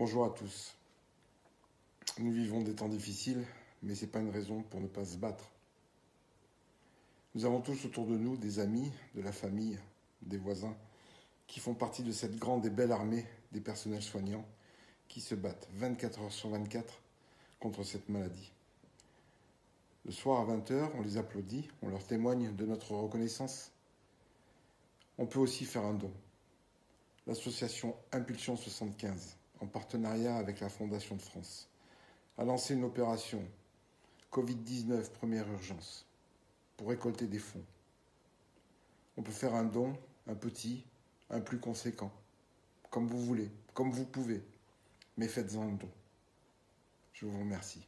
Bonjour à tous. Nous vivons des temps difficiles, mais ce n'est pas une raison pour ne pas se battre. Nous avons tous autour de nous des amis, de la famille, des voisins, qui font partie de cette grande et belle armée des personnels soignants qui se battent 24 heures sur 24 contre cette maladie. Le soir à 20h, on les applaudit, on leur témoigne de notre reconnaissance. On peut aussi faire un don. L'association Impulsion 75 en partenariat avec la Fondation de France, a lancé une opération Covid-19 première urgence pour récolter des fonds. On peut faire un don, un petit, un plus conséquent, comme vous voulez, comme vous pouvez, mais faites-en un don. Je vous remercie.